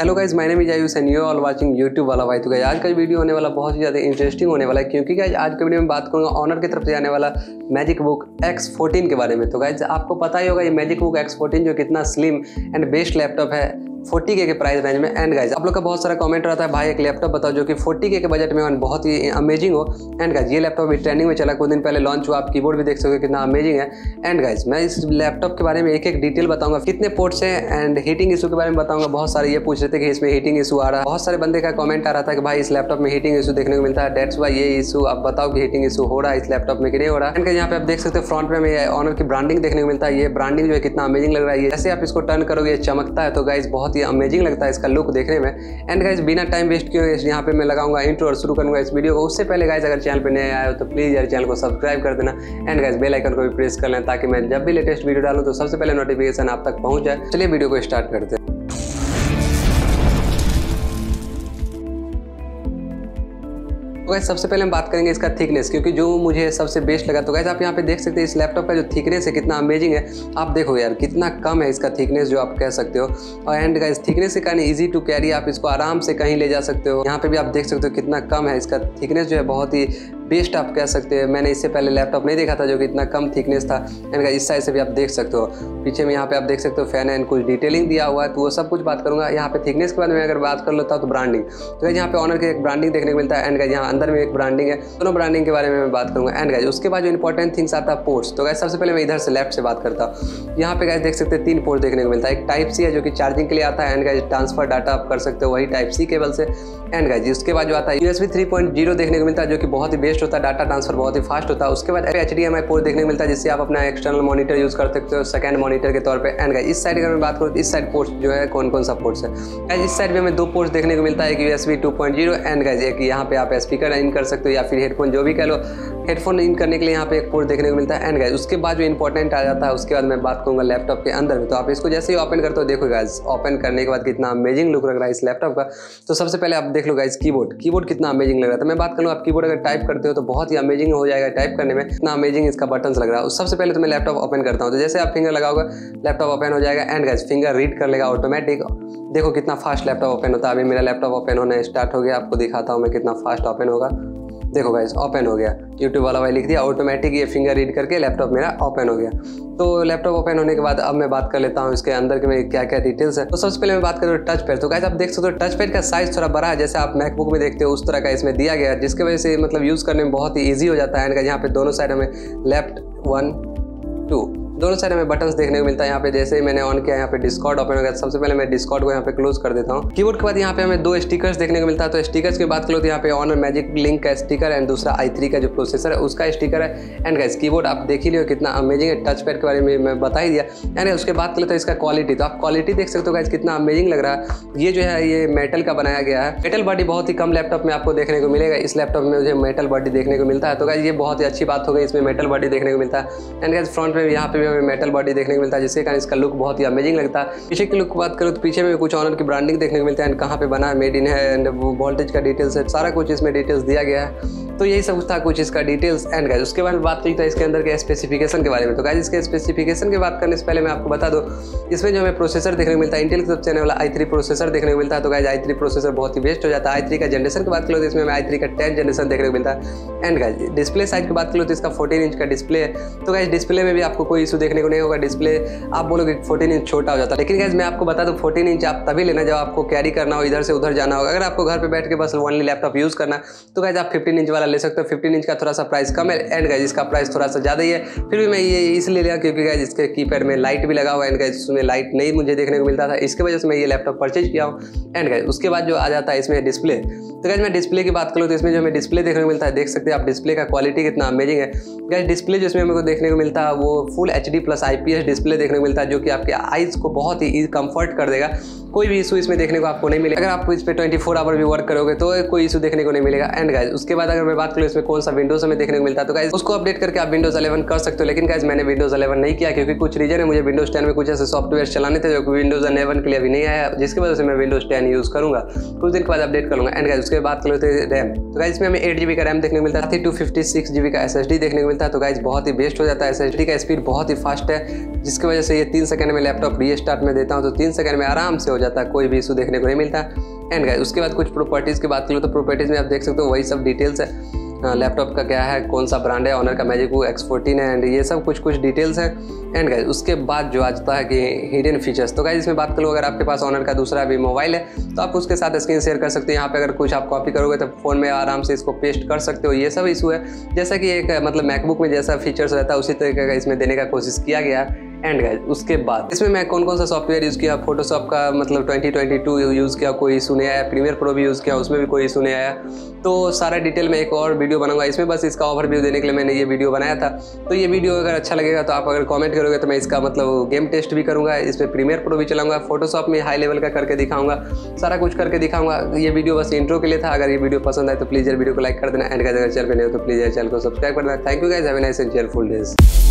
Hello guys my name is Ayush and you all watching YouTube वाला भाई। तो guys आज का वीडियो होने वाला बहुत ही ज़्यादा इंटरेस्टिंग होने वाला है, क्योंकि गाइज़ आज के वीडियो में बात करूँगा ऑनर की तरफ़ से आने वाला मैजिक बुक एक्स फोर्टीन के बारे में। तो गाइज़ आपको पता ही होगा ये मैजिक बुक एक्स फोर्टीन जो कितना स्लिम एंड बेस्ट लैपटॉप है। फोर्टी के, प्राइस रेंज में। एंड गाइज़ आप लोग का बहुत सारा कमेंट रहता है भाई एक लैपटॉप बताओ जो कि फोर्टी के, बजट में बहुत ही अमेजिंग हो। एंड गाइज़ ये लैपटॉप भी ट्रेंडिंग में चला कुछ दिन पहले लॉन्च हुआ आप कीबोर्ड भी देख सकते कितना अमेजिंग है। एंड गाइज़ मैं इस लैपटॉप के बारे में एक एक डिटेल बताऊँगा कितने पोर्ट्स हैं एंड हीटिंग इशू के बारे में बताऊँगा। बहुत सारे ये पूछ रहे थे कि इसमें हीटिंग इशू आ रहा है। बहुत सारे बंदे का कमेंट आ रहा था कि भाई इस लैपटॉप में हीटिंग इशू देखने को मिलता है। डेट्स वाई ये इशू आप बताओ कि हीटिंग इशू हो रहा है इस लैपटॉप में कि नहीं हो रहा है। एंड यहाँ पे आप देख सकते हैं फ्रंट में ऑनर की ब्रांडिंग देखने को मिलता है। ये ब्रांडिंग जो है कितना अमेजिंग लग रहा है। जैसे आप इसको टर्न करोगे चमकता है। तो गाइज़ बहुत ही अमेजिंग लगता है इसका लुक देखने में। एंड गाइज़ बिना टाइम वेस्ट किए यहाँ पे मैं लगाऊँगा इंट्रो और शुरू करूँगा इस वीडियो को। उससे पहले गाइज़ अगर चैनल पर नए आए हो तो प्लीज़ यार चैनल को सब्सक्राइब कर देना। एंड गाइज़ बेल आइकन को भी प्रेस कर लें ताकि मैं जब भी लेटेस्ट वीडियो डालूँ तो सबसे पहले नोटिफिकेशन आप तक पहुँच जाए। चलिए वीडियो को स्टार्ट करते हैं। तो गैस सबसे पहले हम बात करेंगे इसका थिकनेस क्योंकि जो मुझे सबसे बेस्ट लगा तो गैस आप यहाँ पे देख सकते हैं इस लैपटॉप का जो थिकनेस है, कितना अमेजिंग है। आप देखो यार, कितना कम है इसका थिकनेस जो आप कह सकते हो। और एंड गाइस थिकनेस से कारण ईजी टू कैरी आप इसको आराम से कहीं ले जा सकते हो। यहाँ पे भी आप देख सकते हो कितना कम है इसका थिकनेस जो है, बहुत ही बेस्ट आप कह सकते हैं। मैंने इससे पहले लैपटॉप नहीं देखा था जो कि इतना कम थिकनेस था। एंड इस साइड से भी आप देख सकते हो। पीछे में यहाँ पे आप देख सकते हो फ़ैन एंड कुछ डिटेलिंग दिया हुआ है तो वो सब कुछ बात करूँगा। यहाँ पे थिकनेस के बारे में अगर बात कर लेता हूँ तो ब्रांडिंग तो यहाँ पे ऑनर की एक ब्रांडिंग देखने को मिलता है। एंड यहाँ अंदर में एक ब्रांडिंग है। दोनों ब्रांडिंग के बारे में मैं बात करूँगा। एंड गाइज़ उसके बाद जो इंपॉर्टेंट थिंग्स आता है पोर्ट्स तो गाइज़ सबसे पहले मैं इधर से लेफ़्ट से बात करता हूँ। यहाँ पे गाइज़ देख सकते हैं, तीन पोर्ट देखने को मिलता है। एक टाइप सी है, जो कि चार्जिंग के लिए आता है। एंड गाइज़ ट्रांसफ़र डाटा आप कर सकते हो वही टाइप सी केबल से। एंड गाइज़ उसके बाद जो आता है यूएसबी थ्री देखने को मिलता है, जो कि बहुत ही बेस्ट होता है डाटा ट्रांसफ़र बहुत ही फास्ट होता है। उसके बाद एच डी एम पोर्ट देखने को मिलता है, जिससे आप अपना एक्सटर्नल मॉनिटर यूज़ कर सकते हो सेकंड मॉनिटर के तौर पे। एंड गाइस इस साइड अगर मैं बात करूँ तो इस साइड पोर्ट जो है कौन कौन सा पोर्ट्स है? इस साइड में हमें दो पोर्ट्स देखने को मिलता है, एक U S B two point zero and guys एक यहाँ पे आप स्पीकर इन कर सकते हो, या फिर हेडफोन जो भी कह लो। हेडफोन इन करने के लिए यहाँ पे एक पोर्ट देखने को मिलता है। एंड गाइज़ उसके बाद जो इंपॉर्टेंट आ जाता है, उसके बाद मैं बात करूँगा लैपटॉप के अंदर में। तो आप इसको जैसे ही ओपन करते हो, देखो गाइज़ ओपन करने के बाद कितना अमेजिंग लुक लग रहा है इस लैपटॉप का। तो सबसे पहले आप देख लो गाइज़ कीबोर्ड कीबोर्ड कितना अमेजिंग लग रहा था मैं बात करूँ, आप कीबोर्ड अगर टाइप करते हो तो बहुत ही अमेजिंग हो जाएगा टाइप करने में। इतना अमेजिंग इसका बटन लग रहा है। सबसे पहले तो मैं लैपटॉप ओपन करता हूँ। तो जैसे आप फिंगर लगाओगे लैपटॉप ओपन हो जाएगा। एंड गाइज़ फिंगर रीड कर लेगा ऑटोमेटिक देखो कितना फास्ट लैपटॉप ओपन होता है। अभी मेरा लैपटॉप ओपन होना स्टार्ट हो गया। आपको दिखाता हूँ मैं कितना फास्ट ओपन होगा। देखो गाइज़ ओपन हो गया। यूट्यूब वाला भाई लिख दिया ऑटोमेटिक ये फिंगर रीड करके लैपटॉप मेरा ओपन हो गया। तो लैपटॉप ओपन होने के बाद अब मैं बात कर लेता हूँ इसके अंदर के में क्या क्या डिटेल्स है। तो सबसे पहले मैं बात करूँ टच पैड तो गाइज़ आप देख सकते हो टच पैड का साइज़ थोड़ा बड़ा है। जैसे आप मैकबुक में देखते हो, उस तरह का इसमें दिया गया है, जिसकी वजह से मतलब यूज़ करने में बहुत ही ईजी हो जाता है। यहाँ पे दोनों साइड हमें लेफ़्ट वन टू दोनों साइड हमें बटन देखने को मिलता है यहाँ पे। जैसे ही मैंने ऑन किया, यहाँ पे डिस्कॉर्ड ओपन हो गया सबसे पहले मैं डिस्कॉर्ड को यहाँ पे क्लोज कर देता हूँ। कीबोर्ड के बाद यहाँ पे हमें दो स्टिकर्स देखने को मिलता है तो स्टिकर्स की बात करो तो यहाँ पे ऑन मैजिक लिंक का स्टिकर एंड दूसरा आई थ्री का जो प्रोसेसर है, उसका स्टिकर है। एंड गाइस कीबोर्ड आप देख ही लियो कितना अमेजिंग है। टच पैड के बारे में मैं बता ही दिया। एंड उसके बाद करो तो इसका क्वालिटी तो आप क्वालिटी देख सकते हो गाइस कितना अमेजिंग लग रहा है। ये जो है, ये मेटल का बनाया गया है। मेटल बॉडी बहुत ही कम लैपटॉप में आपको देखने को मिलेगा। इस लैपटॉप में मुझे मेटल बॉडी देखने को मिलता है। तो गाइस ये बहुत ही अच्छी बात हो गई, इसमें मेटल बॉडी देखने को मिलता है। एंड गाइस फ्रंट में यहाँ पे भी हमें मेटल बॉडी देखने को मिलता है, जिसके कारण इसका लुक बहुत ही अमेजिंग लगता है। पीछे की लुक की बात करूँ तो पीछे में कुछ ऑनर की ब्रांडिंग देखने को मिलता है एंड कहाँ पे बना है मेड इन है एंड वोल्टेज का डिटेल्स है, सारा कुछ इसमें डिटेल्स दिया गया है। तो यही सब था कुछ इसका डिटेल्स एंड गाइज़ उसके बाद बात करी तो इसके अंदर के स्पेसिफिकेशन के बारे में। तो गाइज़ इसके स्पेसिफिकेशन की बात करने से पहले मैं आपको बता दूँ, इसमें जो हमें प्रोसेसर देखने को मिलता है इंटेल की तरफ़ से आने वाला आई प्रोसेसर देखने को मिलता है। तो गाइज़ आई प्रोसेसर बहुत ही बेस्ट हो जाता है। आई का जनरेशन की बात करो तो इसमें हमें आई का टेन जनरेशन देखने को मिलता है। एंड गाइज़ डिस्प्ले साइज़ की बात करो तो इसका फोर्टीन इंच का डिस्प्ले है। तो गाइज़ डिस्प्ले में भी आपको कोई देखने को नहीं होगा डिस्प्ले आप बोलोगे फोर्टीन इंच छोटा हो जाता है। लेकिन गाइज़ मैं आपको बता दूँ फोर्टीन इंच आप तभी लेना जब आपको कैरी करना हो, इधर से उधर जाना होगा। अगर आपको घर पर बैठ के बस ओनली लैपटॉप यूज़ करना तो गाइज़ आप फिफ्टीन इंच वाला ले सकते हो। फिफ्टीन इंच का थोड़ा सा प्राइस कम है एंड गाइज़ इसका प्राइस थोड़ा सा ज़्यादा ही है। फिर भी मैं ये इसलिए लिया क्योंकि गाइज़ इसके कीपैड में लाइट भी लगा हुआ है एंड गाइज़ उसमें लाइट नहीं मुझे देखने को मिलता था। इसकी वजह से मैं ये लैपटॉप परचेज किया हूँ एंड गाइज़ उसके बाद जो आ जाता है इसमें डिस्प्ले तो गाइज़ मैं डिस्प्ले की बात करूँ तो इसमें जो हमें डिस्प्ले देखने को मिलता है, देख सकते हैं आप डिस्प्ले का क्वालिटी कितना अमेजिंग है। गाइज़ डिस्प्ले जो इसमें मेरे को देखने को मिलता है, वो full HD plus IPS display देखने को मिलता है, जो कि आपके आइज़ को बहुत ही कंफर्ट कर देगा। कोई भी इशू इसमें देखने को आपको नहीं मिलेगा। अगर आप इस पर ट्वेंटी फोर आवर भी वर्क करोगे तो कोई इशू देखने को नहीं मिलेगा। एंड गाइज़ उसके बाद अगर मैं बात करूँ इसमें कौन सा विंडोज़ हमें देखने को मिलता है तो गाइज़ उसको अपडेट करके आप विंडोज़ अलेवन कर सकते हो। लेकिन गाइज़ मैंने विंडोज़ अलेवन नहीं किया, क्योंकि कुछ रीजन है। मुझे विंडोज़ टेन में कुछ ऐसे सॉफ्टवेयर चलाने थे, जो कि विंडोज़ अलेवन के लिए अभी नहीं आया, जिसकी वजह से मैं विंडोज़ टेन यूज़ करूँगा। कुछ दिन के बाद अपडेट करूँगा एंड गाइज़ उसके उसके बात कर लेते हैं रैम। तो गाइज़ इसमें हमें एट जी का रैम देखने को मिलता है टू फिफ्टी सिक्स जी का एस एस डी देखने को मिलता है। तो गाइज़ बहुत ही बेस्ट हो जाता है एस एस डी का स्पीड बहुत ही फास्ट है, जिसकी वजह से ये तीन सेकंड में लैपटॉप री स्टार्ट में देता हूँ तो तीन सेकंड में आराम से हो जाता है, कोई भी इशू देखने को नहीं मिलता। एंड गाइज़ उसके बाद कुछ प्रॉपर्टीज़ की बात करूँ तो प्रॉपर्टीज़ में आप देख सकते हो, वही सब डिटेल्स है। लैपटॉप का क्या है, कौन सा ब्रांड है ऑनर का मैजिक वो एक्स फोर्टीन है एंड ये सब कुछ कुछ डिटेल्स है। एंड गाइज़ उसके बाद जो आता है कि हिडन फीचर्स तो गाइज़ इसमें बात करूँ अगर आपके पास ऑनर का दूसरा भी मोबाइल है तो आप उसके साथ स्क्रीन शेयर कर सकते हो। यहाँ पे अगर कुछ आप कॉपी करोगे तो फ़ोन में आराम से इसको पेस्ट कर सकते हो। ये सब इशू है। जैसा कि एक मतलब मैकबुक में जैसा फीचर्स रहता है, उसी तरीके का इसमें देने का कोशिश किया गया है। एंड गाइज़ उसके बाद, इसमें मैं कौन कौन सा सॉफ्टवेयर यूज़ किया? फोटोशॉप का मतलब 2022 यूज़ किया, कोई इशू नहीं आया? प्रीमियर प्रो भी यूज़ किया, उसमें भी कोई इशू नहीं आया? तो सारा डिटेल में एक और वीडियो बनाऊँगा। इसमें बस इसका ओवरव्यू देने के लिए मैंने ये वीडियो बनाया था। तो ये वीडियो अगर अच्छा लगेगा तो आप अगर कमेंट करोगे तो मैं इसका मतलब गेम टेस्ट भी करूँगा। इस पर प्रीमियर प्रो भी चलाऊँगा। फोटोशॉप में हाई लेवल का करके दिखाऊँगा। सारा कुछ करके दिखाऊँगा। ये वीडियो बस इंट्रो के लिए था। अगर ये वीडियो पसंद आए तो प्लीज़ यार वीडियो को लाइक कर देना। एंड अगर चैनल पर नहीं हो तो प्लीज़ यार चैनल को सब्सक्राइब कर देना। Thank you guys have nice and cheerful days